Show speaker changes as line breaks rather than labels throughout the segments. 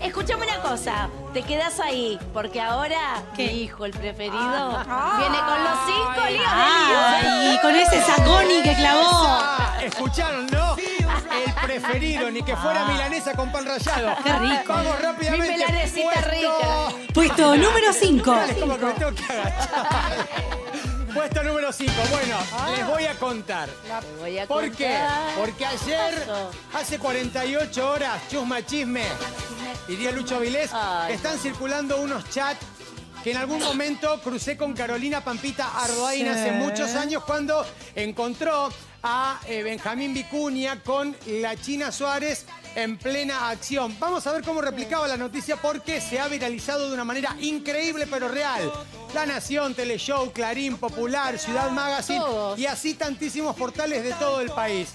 Escuchame una cosa, te quedas ahí, porque ahora
¿Qué?
mi hijo, el preferido, viene con los cinco líos
Ay, con ese Zagoni que clavó.
Ah, ¿Escucharon, no? El preferido, ni que fuera milanesa con pan rallado.
Qué rico.
Vamos rápidamente.
Mi milanesita
Puesto-
rica.
Puesto número 5.
Dale, como que me tengo que agachar. Puesto número 5. Bueno, les voy a contar.
Te voy a
¿Por qué? Porque ayer, hace 48 horas, chusma chisme, diría Lucho Vilés,
Ay.
están circulando unos chats que en algún momento crucé con Carolina Pampita Ardoain
Sí.
hace muchos años cuando encontró a eh, Benjamín Vicuña con la China Suárez en plena acción. Vamos a ver cómo replicaba la noticia porque se ha viralizado de una manera increíble pero real. La Nación, Teleshow, Clarín, Popular, Ciudad Magazine
Todos.
y así tantísimos portales de todo el país.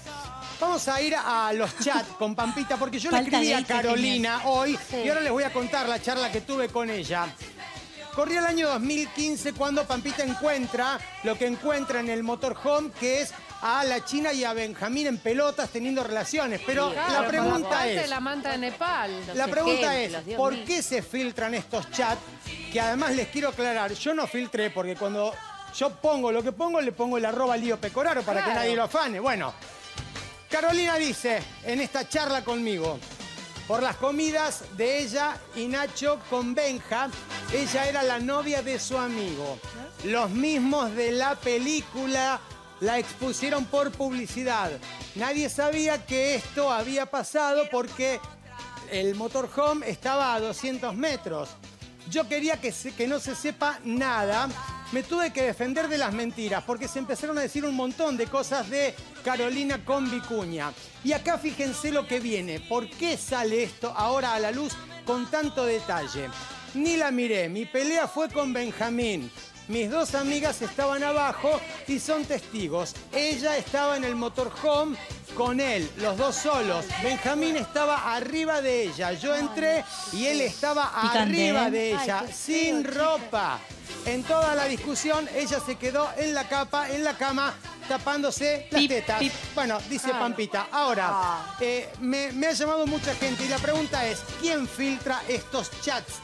Vamos a ir a los chats con Pampita porque yo le escribí a
leche,
Carolina hoy
Sí.
y ahora les voy a contar la charla que tuve con ella. Corría el año 2015 cuando Pampita encuentra lo que encuentra en el motorhome, que es a la China y a Benjamín en pelotas teniendo relaciones. Pero
Claro,
la pregunta es,
la manta de Nepal.
la pregunta
ejemplos,
es, ¿por qué se filtran estos chats? Que además les quiero aclarar, yo no filtré porque cuando yo pongo lo que pongo, le pongo el arroba lío pecoraro para que nadie lo afane. Bueno, Carolina dice en esta charla conmigo, por las comidas de ella y Nacho con Benja, ella era la novia de su amigo. Los mismos de la película la expusieron por publicidad. Nadie sabía que esto había pasado porque el motorhome estaba a 200 metros. Yo quería que, que no se sepa nada. Me tuve que defender de las mentiras porque se empezaron a decir un montón de cosas de Carolina con Vicuña. Y acá fíjense lo que viene. ¿Por qué sale esto ahora a la luz con tanto detalle? Ni la miré. Mi pelea fue con Benjamín. Mis dos amigas estaban abajo y son testigos. Ella estaba en el motorhome con él, los dos solos. Benjamín estaba arriba de ella. Yo entré y él estaba
Picante,
arriba
¿eh?
de ella, sin ropa. En toda la discusión, ella se quedó en la capa, en la cama, tapándose las tetas. Bueno, dice Pampita. Ahora, eh, me, me ha llamado mucha gente y la pregunta es, ¿quién filtra estos chats?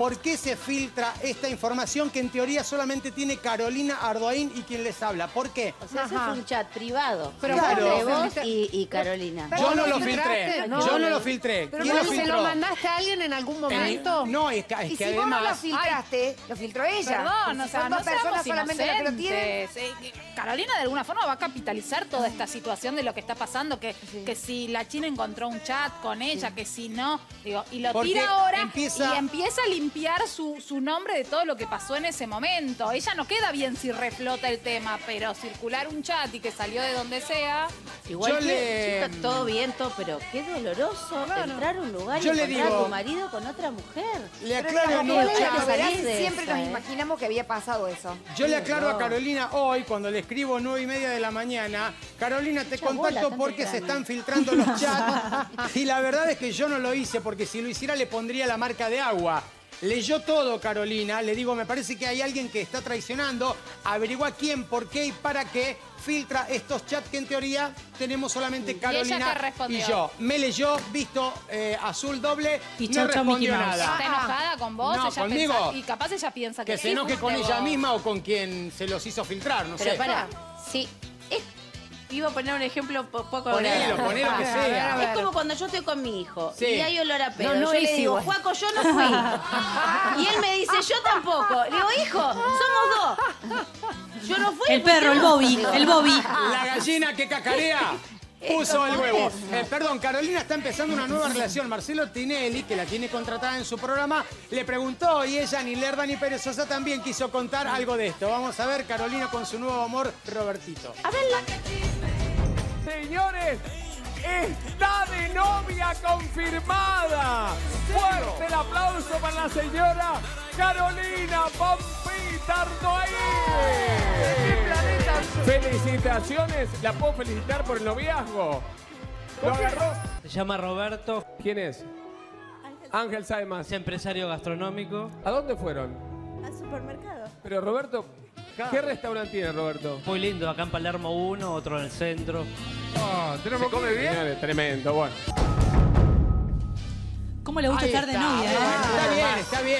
¿Por qué se filtra esta información que en teoría solamente tiene Carolina Ardoain y quien les habla? ¿Por qué?
O sea, ese
Ajá.
fue un chat privado.
Pero
Claro.
Entre
vos
y, y Carolina.
Yo no lo filtré.
No.
Yo no lo filtré.
Pero
¿Quién lo
¿se
filtró?
lo mandaste a alguien en algún
En-
momento?
No, es que, es
Y
que
si vos no lo
además...
filtraste, lo filtró ella.
Perdón, o sea,
son
no
dos personas solamente las que lo tienen.
inocentes. Eh, Carolina de alguna forma va a capitalizar toda esta situación de lo que está pasando, que, que si la China encontró un chat con ella, que si no, digo, y lo
Porque
tira ahora
empieza-
y empieza a limpiar su, su nombre de todo lo que pasó en ese momento. Ella no queda bien si reflota el tema, pero circular un chat y que salió de donde sea,
Igual
Yo
que,
le-
todo bien, todo, pero qué doloroso entrar a un lugar
Yo
y
le
encontrar
digo-
a tu marido con otra mujer.
Le aclaro
la
en
no,
un chat.
de
siempre
esa,
nos
¿eh?
imaginamos que había pasado eso.
Yo le aclaro a. Carolina hoy, cuando le escribo nueve y media de la mañana, Carolina, te
Mucha bola,
contacto porque se están filtrando los chats. Y la verdad es que yo no lo hice, porque si lo hiciera le pondría la marca de agua. Leyó todo Carolina, le digo, me parece que hay alguien que está traicionando, averigua quién, por qué y para qué filtra estos chats que en teoría tenemos solamente Carolina y yo. Me leyó, visto eh, azul doble,
Y
no
chau,
respondió nada.
está enojada con vos,
No,
ella
conmigo.
pensa- y capaz ella piensa que,
Que se
sí
enoje con ella misma o con quien se los hizo filtrar, no
Pero
sé.
para, sí, es- iba a poner un ejemplo po- poco
Ponelo,
grave.
ponelo que
A ver, a
sea.
ver.
Es como cuando yo estoy con mi hijo
Sí.
y hay olor a pedo.
No, no
yo le
es
digo,
igual.
Juaco, yo no fui. y él me dice, yo tampoco. Le digo, hijo, somos dos. Yo no fui.
El
fuiste
perro, el
vos.
Bobby, el Bobby.
La gallina que cacarea. Puso el huevo. Eh, perdón, Carolina está empezando una nueva relación. Marcelo Tinelli, que la tiene contratada en su programa, le preguntó y ella, ni lerda ni perezosa, también quiso contar algo de esto. Vamos a ver Carolina con su nuevo amor, Robertito.
Señores, está de novia confirmada. Fuerte el aplauso para la señora Carolina Pampita Ardoain. Felicitaciones, ¿la puedo felicitar por el noviazgo? ¿Lo agarró?
Se llama Roberto,
¿Quién es? Ángel sabe más.
es empresario gastronómico.
¿A dónde fueron?
Al supermercado.
Pero Roberto, ¿qué restaurante tiene Roberto?
Muy lindo, acá en Palermo uno, otro en el centro.
¿Se come bien? Tremendo, bueno.
¿Cómo le gusta
Ahí
estar de
está,
novia? eh?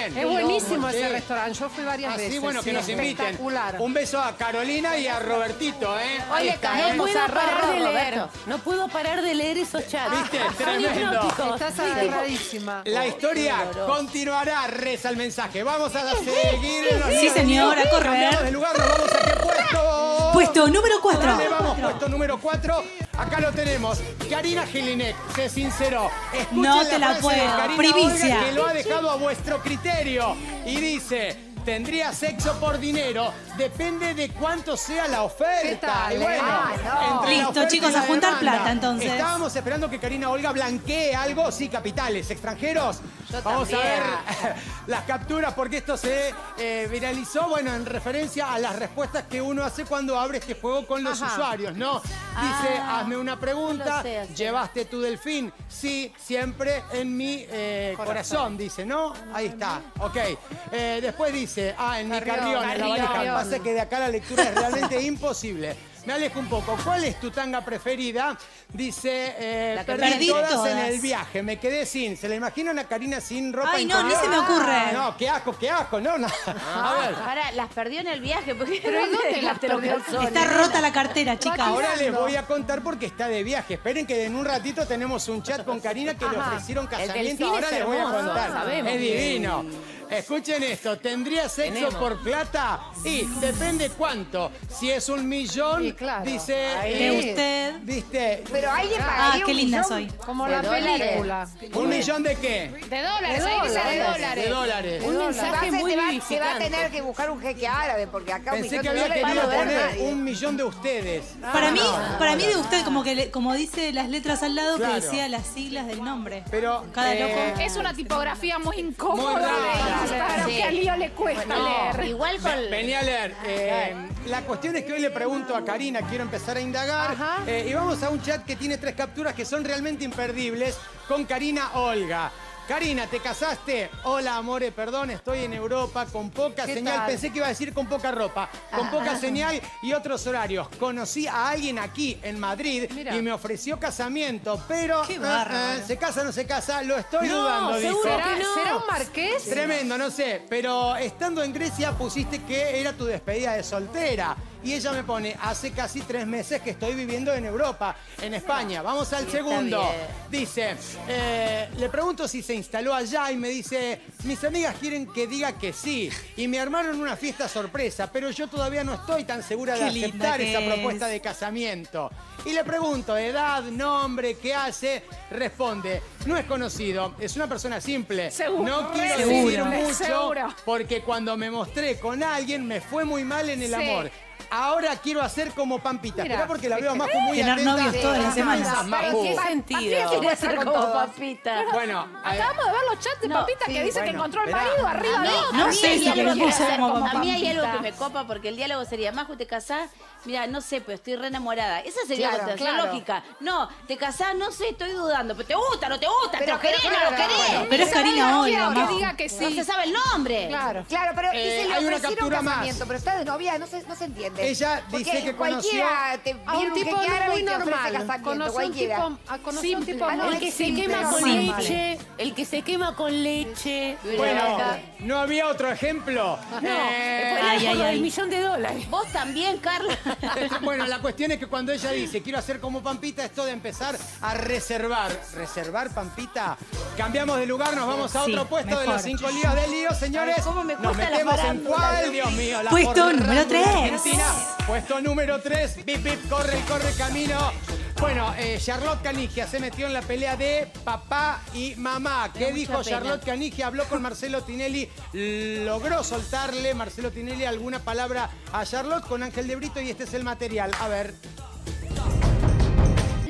Bien.
Es buenísimo
Sí.
ese restaurante. Yo fui varias
Así,
veces.
bueno, que
sí,
nos inviten. Un beso a Carolina y a Robertito, ¿eh?
Oye,
está,
no
¿eh?
puedo parar de leer. No puedo parar de leer esos chats.
¿Viste? Tremendo.
Estás agarradísima.
La historia continuará, reza el mensaje. Vamos a seguir
Sí, señora,
Nico.
a correr.
Cambiamos de lugar, nos vamos a qué puesto.
Puesto número 4.
Dale, vamos, puesto número 4. Acá lo tenemos. Karina Gilinek se sinceró. Escuchen
No te la
de
puedo.
Karina
Primicia.
Olga, que lo ha dejado a vuestro criterio. Y dice. Tendría sexo por dinero, depende de cuánto sea la oferta.
¿Qué tal,
Y
eh?
bueno,
Ah, no.
entre la
Listo,
oferta
chicos,
la
a juntar
demanda.
plata, entonces.
Estábamos esperando que Karina Olga blanquee algo, sí, capitales, extranjeros.
Yo
Vamos
también.
a ver las capturas porque esto se eh, viralizó, bueno, en referencia a las respuestas que uno hace cuando abre este juego con los
Ajá.
usuarios, ¿no? Dice,
Ah,
hazme una
no
pregunta,
lo sé hacer.
¿llevaste tu delfín? Sí, siempre en mi eh, corazón. dice, ¿no? Ahí está, ok. Eh, después dice, ah, en mi
Carrión,
carrión, en la
carrión.
valija. Que de acá la lectura es realmente imposible. Me alejo un poco. ¿Cuál es tu tanga preferida? Dice, eh,
La que
perdí
perdí
todas,
todas.
en el viaje. Me quedé sin. ¿Se la imaginan a Karina sin ropa
Ay, no, ni
interior?
se me ocurre.
No, qué asco, qué asco. No, no. A ver.
Ahora, las perdió en el viaje. Porque
Pero ¿y dónde las perdió?
Está rota la cartera, chicas.
Ahora les voy a contar porque está de viaje. Esperen que en un ratito tenemos un chat con Karina que le
Ajá.
ofrecieron casamiento.
delfín
Ahora
es
les voy a
hermoso,
contar.
sabemos
es divino. Escuchen esto, ¿tendría sexo por plata? Y depende cuánto. Si es un millón,
Sí, claro.
dice...
De
eh,
usted.
¿Viste?
Pero ahí le
Ah,
pagaría
qué
un
linda
millón.
soy.
Como
¿De
la
dólares?
película.
¿Un millón de qué?
De dólares,
De dólares.
De dólares.
Un mensaje muy
muy
se va a
vivificante.
tener que buscar un jeque árabe, porque acá un
Pensé
millón
que
de
había
dólares
querido poner
nadie.
un millón de ustedes.
Para mí, para mí de usted, como que le- como dice las letras al lado,
Claro.
que decía las siglas del nombre.
Pero,
Cada
eh,
loco.
Es una tipografía muy incómoda
Muy rara.
de Instagram
Sí.
que a Lío le cuesta leer.
igual con...
Vení a leer. Eh, la cuestión es que hoy le pregunto a Karina, quiero empezar a indagar. Eh, y vamos a un chat que tiene tres capturas que son realmente imperdibles con Karina Olga. Karina, ¿te casaste? Hola, amore, perdón, estoy en Europa con poca
¿Qué
señal.
tal?
Pensé que iba a decir con poca ropa. Con poca señal y otros horarios. Conocí a alguien aquí en Madrid y me ofreció casamiento, pero
Qué
eh, eh, ¿se casa o no se casa? Lo estoy dudando, dijo.
¿Será, ¿Será un marqués?
Tremendo, no sé, pero estando en Grecia pusiste que era tu despedida de soltera. Y ella me pone, hace casi tres meses que estoy viviendo en Europa, en España. Vamos al segundo. Dice, eh, le pregunto si se instaló allá y me dice, mis amigas quieren que diga que sí. Y me armaron una fiesta sorpresa, pero yo todavía no estoy tan segura de
Qué
aceptar esa
es.
propuesta de casamiento. Y le pregunto, edad, nombre, qué hace. Responde, no es conocido, es una persona simple.
Seguro,
No quiero
re
decir mucho
seguro.
porque cuando me mostré con alguien me fue muy mal en el
Sí.
amor. Ahora quiero hacer como Pampita.
Mira,
porque la veo a Majo muy
Tener
atenta.
novios todas las semanas.
Majo.
¿En qué sentido?
Quiere ser como
todos.
papita.
Bueno, a ver,
Acabamos de ver los chats de
No,
Papita que dice que
bueno,
encontró al marido arriba
A mí-
de
No
mí
sé
hay
si
algo
lo
que
quiero
hacer
hacer como
como- A mí hay
Pampita.
algo que me copa porque el diálogo sería, Majo, ¿te casás? Mira, no sé, pero estoy re enamorada. Esa sería
Claro,
la contestación
claro.
lógica. No, ¿te casás? No sé, estoy dudando. ¿Pero te gusta, no te gusta? ¿Te
Pero-
lo querés,
pero
no lo
claro,
querés?
bueno,
Pero es Karina Olga,
quiero que diga que
No
sí.
se sabe el nombre.
Claro.
Claro, pero
Eh,
y se le
hay una
ofrecieron
captura más.
casamiento, pero está de novia, no se, no se entiende.
Ella
Porque
dice que
cualquiera te
A un tipo muy normal. Conoció un
cualquiera.
tipo, a conocer un
Simple.
tipo
Ah, no,
muy
El que se
simple,
quema con leche, el que se quema con leche.
bueno, no había otro ejemplo.
No,
Eh,
ay, ay, ay.
del millón de dólares.
Vos también, Carla.
Bueno, la cuestión es que cuando ella dice quiero hacer como Pampita, esto de empezar a reservar. ¿Reservar, Pampita? Cambiamos de lugar, nos vamos a
Sí,
otro puesto de los cinco líos de lío, señores.
Ay, cómo me
nos
la
metemos en cuál,
Dios
mío. La
Puesto número tres.
argentina. Puesto número 3. Bip, bip, corre, corre camino. Bueno, eh, Charlotte Canigia se metió en la pelea de papá y mamá. ¿Qué dijo. Charlotte Canigia? Habló con Marcelo Tinelli, logró soltarle Marcelo Tinelli alguna palabra a Charlotte con Ángel de Brito y este es el material. A ver.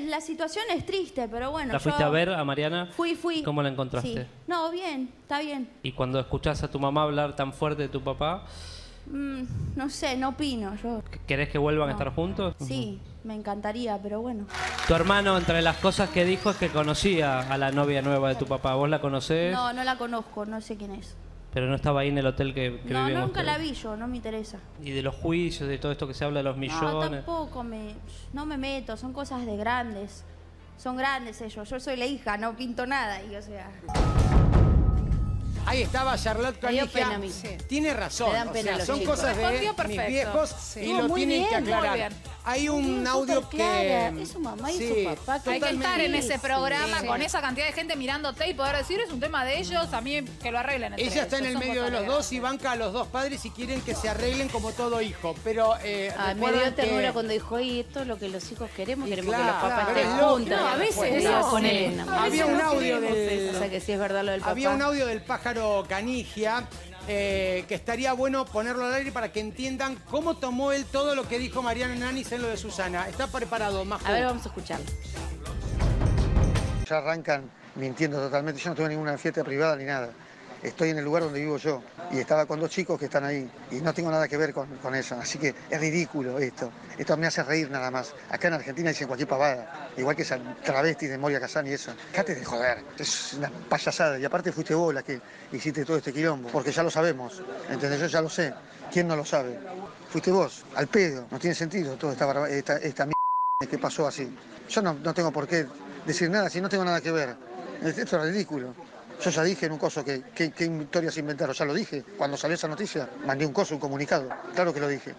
La situación es triste, pero bueno.
¿La
yo
fuiste a ver a Mariana?
Fui, fui.
¿Cómo la encontraste?
Sí. No, bien, está bien.
Y cuando escuchás a tu mamá hablar tan fuerte de tu papá,
Mm, no sé, no opino. Yo
¿querés que vuelvan a
No.
estar juntos?
sí, me encantaría, pero bueno.
Tu hermano, entre las cosas que dijo, es que conocía a la novia nueva de tu papá. ¿Vos la conocés?
No, no la conozco, no sé quién es.
Pero no estaba ahí en el hotel que, que
No, nunca la vi yo, no me interesa.
Y de los juicios, de todo esto que se habla de los
No,
millones.
tampoco me. No me meto, son cosas de grandes. Son grandes ellos. Yo soy la hija, no pinto nada. Y o sea.
Ahí estaba Charlotte Canigia.
pena a mí.
Tiene razón.
Me dan
o
pena
sea, son
chicos.
cosas de mis viejos
Sí.
y lo
muy
tienen que
bien,
aclarar.
bien.
Hay un audio que.
Es su mamá y
Sí,
su papá.
Hay que estar en ese programa
Sí.
con esa cantidad de gente mirándote y poder decir es un tema de ellos, a mí que lo arreglen entre
Ella está en el medio de los dos y banca a los dos padres y quieren que se arreglen como todo hijo. Pero eh,
Ay, me dio ternura
que-
cuando dijo, ay, esto es lo que los hijos queremos,
Y
queremos
claro,
que los papás estén juntos.
No, a
veces no.
Había un audio del,
O sea que sí es verdad lo del papá.
Había un audio del pájaro Canigia eh, que estaría bueno ponerlo al aire para que entiendan cómo tomó él todo lo que dijo Mariana Nanis en lo de Susana. ¿Está preparado, Majo?
A ver, vamos a escucharlo.
Ya arrancan mintiendo totalmente. Yo no tuve ninguna fiesta privada ni nada. Estoy en el lugar donde vivo yo y estaba con dos chicos que están ahí y no tengo nada que ver con, con eso. Así que es ridículo esto. Esto me hace reír nada más. Acá en Argentina dicen cualquier pavada, igual que esa travesti de Moria Kazan y eso. Cállate de joder, es una payasada. Y aparte fuiste vos la que hiciste todo este quilombo, porque ya lo sabemos. ¿Entendés? Yo ya lo sé. ¿Quién no lo sabe? Fuiste vos, al pedo. No tiene sentido toda esta, esta, esta mierda que pasó así. Yo no, no tengo por qué decir nada si no tengo nada que ver. Esto es ridículo. Yo ya dije en un coso que, que historias inventaron, ya lo dije. Cuando salió esa noticia, mandé un coso, un comunicado. Claro que lo dije.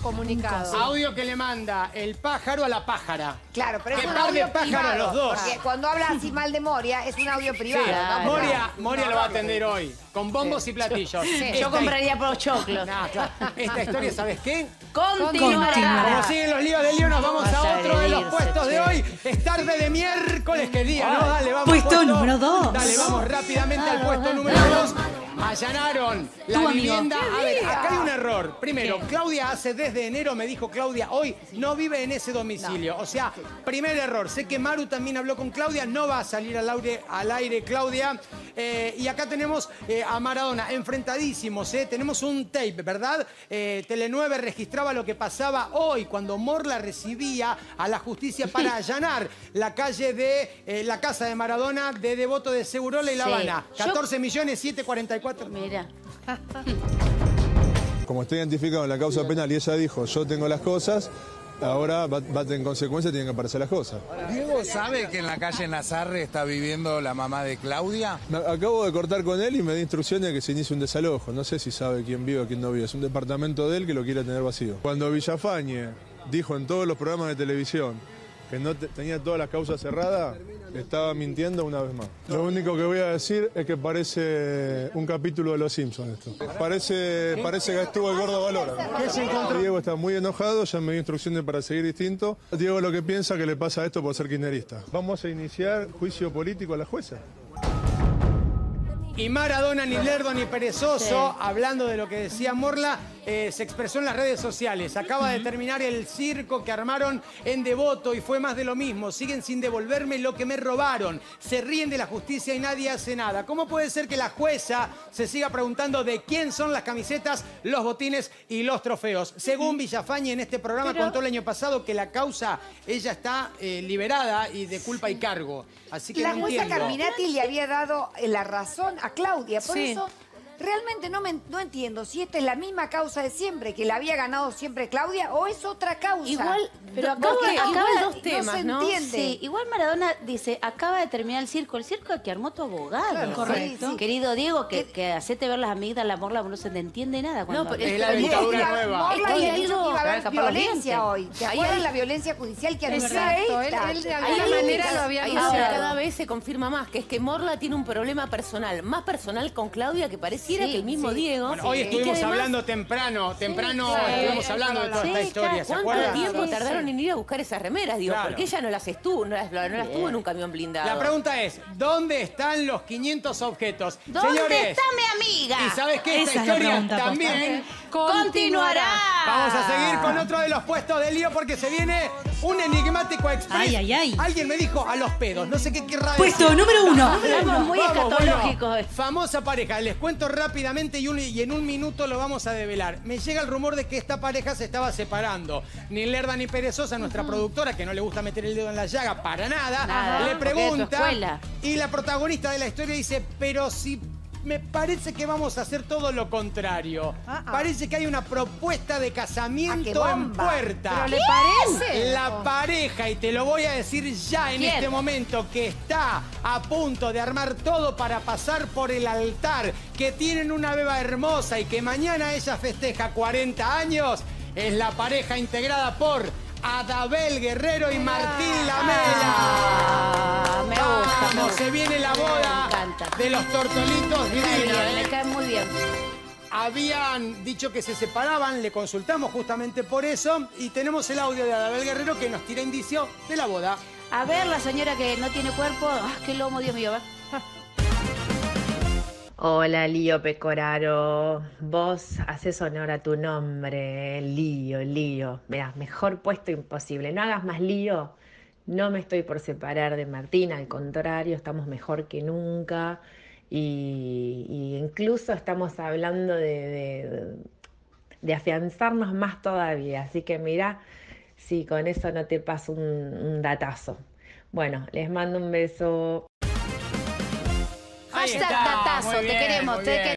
Es comunicado.
Audio que le manda el pájaro a la pájara.
Claro, pero es
Que
un
par de
audio
pájaros
privado.
los dos.
Porque cuando habla así mal de Moria, es un audio privado.
Sí,
¿no?
Moria, Moria lo va a atender hoy, con bombos y platillos.
Yo
Esta-
compraría por choclos.
Claro. Esta historia, ¿sabes qué?
Continuará.
Como siguen los líos de lío, nos vamos a
a
otro de los puestos de hoy. Es tarde de miércoles, ¿qué día? No, dale, vamos.
Puesto número dos.
Dale, vamos rápidamente al puesto número dos. Allanaron la vivienda. A ver, acá hay un error. Primero, Claudia hace desde enero, me dijo Claudia, hoy no vive en ese domicilio. O sea, primer error. Sé que Maru también habló con Claudia, no va a salir al aire, al aire Claudia. Eh, y acá tenemos eh, a Maradona, enfrentadísimos. ¿eh? Tenemos un tape, ¿verdad? Eh, Tele9 registraba lo que pasaba hoy cuando Morla recibía a la justicia para allanar la calle de la casa de Maradona de Devoto de Segurola y La
Sí.
Habana.
Yo-
14 millones 744.
Mira.
Como está identificado en la causa penal y ella dijo, yo tengo las cosas, ahora va, va en consecuencia tienen que aparecer las cosas.
¿Diego sabe que en la calle Nazarre está viviendo la mamá de Claudia?
Me- Acabo de cortar con él y me dio instrucciones de que se inicie un desalojo. No sé si sabe quién vive o quién no vive. Es un departamento de él que lo quiere tener vacío. Cuando Villafañe dijo en todos los programas de televisión que no te- tenía todas las causas cerradas, estaba mintiendo una vez más. Lo único que voy a decir es que parece un capítulo de Los Simpsons esto. Parece, parece que estuvo el gordo Valora. Diego está muy enojado, ya me dio instrucciones para seguir distinto. Diego lo que piensa que le pasa a esto por ser kirchnerista. Vamos a iniciar juicio político a la jueza.
Y Maradona, ni lerdo ni perezoso, hablando de lo que decía Morla, eh, se expresó en las redes sociales. Acaba de terminar el circo que armaron en Devoto y fue más de lo mismo. Siguen sin devolverme lo que me robaron. Se ríen de la justicia y nadie hace nada. ¿Cómo puede ser que la jueza se siga preguntando de quién son las camisetas, los botines y los trofeos? Según Villafañe en este programa
Pero-
contó el año pasado que la causa, ella está eh, liberada y de culpa y cargo. Así que
La
no
jueza
entiendo.
Carminati le había dado la razón a Claudia. Por
Sí.
eso, realmente no, me, no entiendo si esta es la misma causa de siempre, que la había ganado siempre Claudia, o es otra causa.
Igual, pero acaba,
porque
acaba
igual
dos
no
temas,
se
¿no?
entiende.
Sí, igual Maradona dice, acaba de terminar el circo. El circo que armó tu abogado.
Claro, correcto.
Sí, sí. Querido Diego, que, que hacete ver las amigas, la morla, no se te entiende nada. Cuando
pero
Es la dictadura nueva.
Morla
que hay
había dicho
algo-
que iba a haber violencia hoy. ¿Te
Hay
acuerdas la violencia judicial que
él,
esta?
él de alguna manera lo había
está.
cada vez se confirma más que es que Morla tiene un problema personal, más personal con Claudia que pareciera
Sí,
que el mismo
sí.
Diego.
Bueno, hoy estuvimos
además,
hablando temprano, temprano
claro.
estuvimos hablando de toda
Sí,
esta historia, ¿se
¿Cuánto
acuerdan?
tiempo
Sí,
tardaron
sí.
en ir a buscar esas remeras? Digo,
Claro.
porque ella no las estuvo, no las, no las tuvo en un camión blindado.
La pregunta es, ¿dónde están los 500 objetos?
¿Dónde
Señores,
está mi amiga?
y sabes que esta
Esa es la
historia
pregunta,
también
Continuará.
vamos a seguir con otro de los puestos de lío porque se viene un enigmático express.
Ay, ay, ay.
Alguien me dijo a los pedos, no sé qué querrá
Puesto
decir.
número uno.
Estamos muy
Vamos, bueno, famosa pareja, les cuento rápidamente y, un- y en un minuto lo vamos a develar. Me llega el rumor de que esta pareja se estaba separando. Ni Lerda ni Perezosa, nuestra productora, que no le gusta meter el dedo en la llaga para nada,
Nada,
le
es
pregunta. Y la protagonista de la historia dice, pero si me parece que vamos a hacer todo lo contrario. Parece que hay una propuesta de
Ah,
casamiento en puerta.
¿Pero le parece?
La pareja, y te lo voy a decir ya en
¿Quién?
este momento, que está a punto de armar todo para pasar por el altar, que tienen una beba hermosa y que mañana ella festeja 40 años, es la pareja integrada por Adabel Guerrero y Martín Lamela.
Ah, me gusta,
Vamos, se viene la
Me
boda
encanta.
de los tortolitos
Me cae
divina.
bien, me cae muy bien.
Habían dicho que se separaban, le consultamos justamente por eso y tenemos el audio de Adabel Guerrero que nos tira indicio de la boda.
A ver, la señora que no tiene cuerpo. Ah, qué lomo, Dios mío.
Hola Lío Pecoraro, vos haces honor a tu nombre, Lío, Lío. Mira, mejor puesto imposible. No hagas más lío. No me estoy por separar de Martín, al contrario, estamos mejor que nunca. Y, y incluso estamos hablando de, de- de afianzarnos más todavía. Así que mira, si con eso no te paso un, un datazo. Bueno, les mando un beso.
Hashtag datazo, te queremos.